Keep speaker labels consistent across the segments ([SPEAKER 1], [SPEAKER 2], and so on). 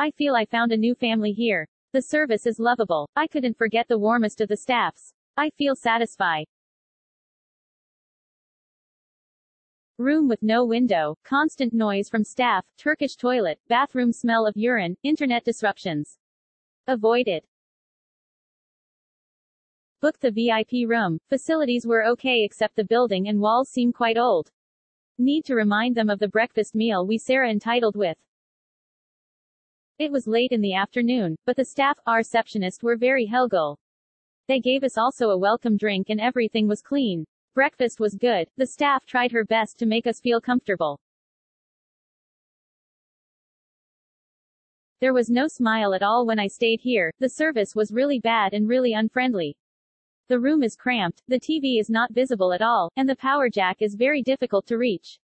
[SPEAKER 1] I feel I found a new family here. The service is lovable. I couldn't forget the warmest of the staffs. I feel satisfied. Room with no window, constant noise from staff, Turkish toilet, bathroom smell of urine, internet disruptions. Avoided. Book the VIP room. Facilities were okay except the building and walls seem quite old. Need to remind them of the breakfast meal we Sarah entitled with. It was late in the afternoon, but the staff, our receptionist were very helpful. They gave us also a welcome drink and everything was clean. Breakfast was good, the staff tried her best to make us feel comfortable. There was no smile at all when I stayed here, the service was really bad and really unfriendly. The room is cramped, the TV is not visible at all, and the power jack is very difficult to reach.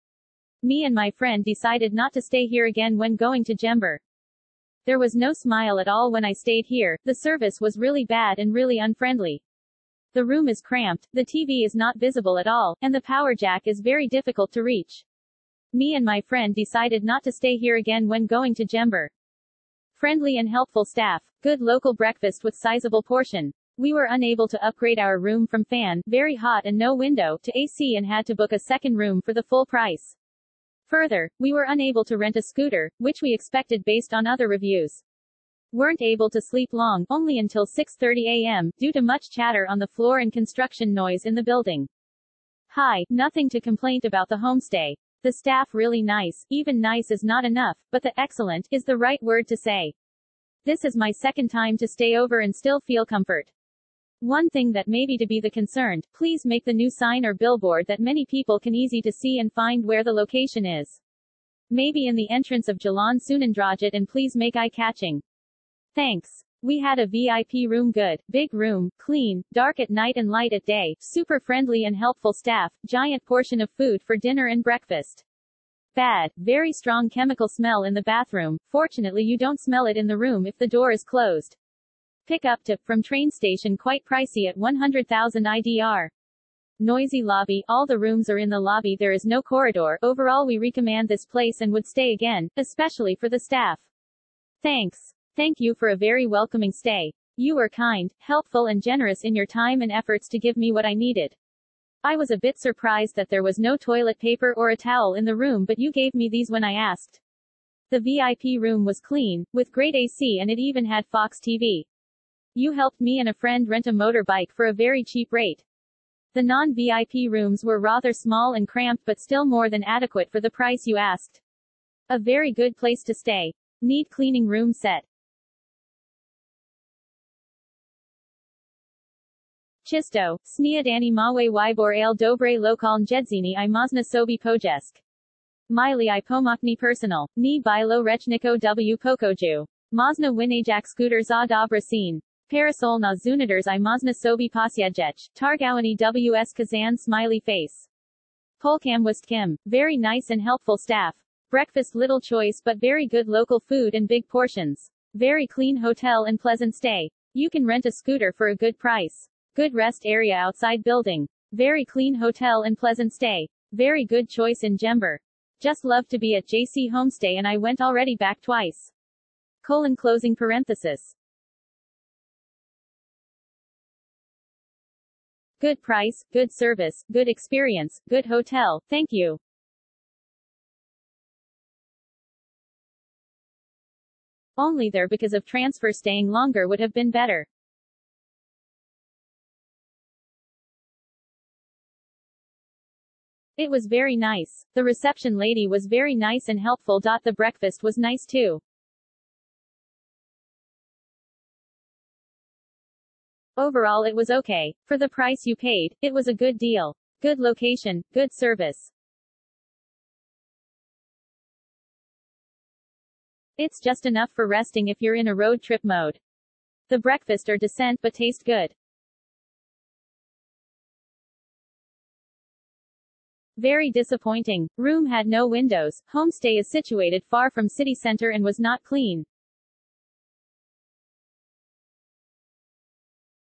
[SPEAKER 1] Me and my friend decided not to stay here again when going to Jember. There was no smile at all when I stayed here, the service was really bad and really unfriendly. The room is cramped, the TV is not visible at all, and the power jack is very difficult to reach. Me and my friend decided not to stay here again when going to Jember. Friendly and helpful staff. Good local breakfast with sizable portion. We were unable to upgrade our room from fan, very hot and no window, to AC and had to book a second room for the full price. Further, we were unable to rent a scooter, which we expected based on other reviews weren't able to sleep long, only until 6.30 a.m., due to much chatter on the floor and construction noise in the building. Hi, nothing to complain about the homestay. The staff really nice, even nice is not enough, but the excellent is the right word to say. This is my second time to stay over and still feel comfort. One thing that may be to be the concerned, please make the new sign or billboard that many people can easy to see and find where the location is. Maybe in the entrance of Jalan Sunandrajit and please make eye-catching. Thanks. We had a VIP room good, big room, clean, dark at night and light at day, super friendly and helpful staff, giant portion of food for dinner and breakfast. Bad, very strong chemical smell in the bathroom, fortunately you don't smell it in the room if the door is closed. Pick up tip from train station quite pricey at 100,000 IDR. Noisy lobby, all the rooms are in the lobby there is no corridor, overall we recommend this place and would stay again, especially for the staff. Thanks. Thank you for a very welcoming stay. You were kind, helpful and generous in your time and efforts to give me what I needed. I was a bit surprised that there was no toilet paper or a towel in the room but you gave me these when I asked. The VIP room was clean, with great AC and it even had Fox TV. You helped me and a friend rent a motorbike for a very cheap rate. The non-VIP rooms were rather small and cramped but still more than adequate for the price you asked. A very good place to stay. Neat cleaning room set. Chisto, sniadani mawe wybor ale dobre lokaln jedzini i można sobi pojesk. Miley i pomokni personal, ni bilo rechniko w pokoju. Można winajak scooter za dobra scene. Parasol na zunaders i sobi pasiadjech, targowani ws kazan smiley face. Polkam West Kim, very nice and helpful staff. Breakfast little choice but very good local food and big portions. Very clean hotel and pleasant stay. You can rent a scooter for a good price. Good rest area outside building. Very clean hotel and pleasant stay. Very good choice in Jember. Just love to be at JC Homestay and I went already back twice. Colon closing parenthesis. Good price, good service, good experience, good hotel, thank you. Only there because of transfer staying longer would have been better. It was very nice. The reception lady was very nice and helpful. The breakfast was nice too. Overall it was okay. For the price you paid, it was a good deal. Good location, good service. It's just enough for resting if you're in a road trip mode. The breakfast are decent but taste good. Very disappointing. Room had no windows. Homestay is situated far from city center and was not clean.